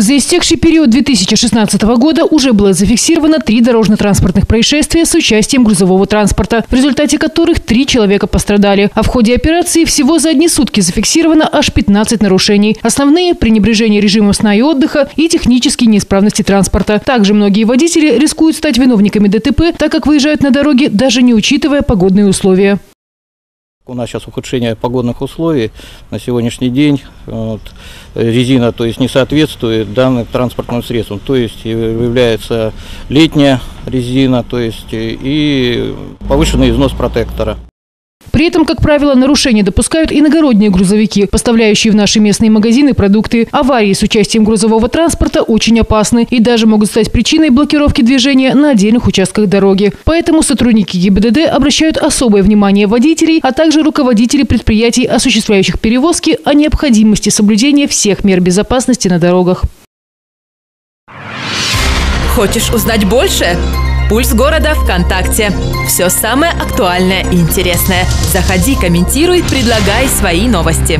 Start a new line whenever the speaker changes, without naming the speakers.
За истекший период 2016 года уже было зафиксировано три дорожно-транспортных происшествия с участием грузового транспорта, в результате которых три человека пострадали. А в ходе операции всего за одни сутки зафиксировано аж 15 нарушений. Основные – пренебрежение режимом сна и отдыха и технические неисправности транспорта. Также многие водители рискуют стать виновниками ДТП, так как выезжают на дороге, даже не учитывая погодные условия.
У нас сейчас ухудшение погодных условий на сегодняшний день. Вот, резина то есть, не соответствует данным транспортным средствам. То есть является летняя резина то есть, и повышенный износ протектора.
При этом, как правило, нарушения допускают иногородние грузовики, поставляющие в наши местные магазины продукты. Аварии с участием грузового транспорта очень опасны и даже могут стать причиной блокировки движения на отдельных участках дороги. Поэтому сотрудники ГИБДД обращают особое внимание водителей, а также руководителей предприятий, осуществляющих перевозки, о необходимости соблюдения всех мер безопасности на дорогах.
Хочешь узнать больше? Пульс города ВКонтакте. Все самое актуальное и интересное. Заходи, комментируй, предлагай свои новости.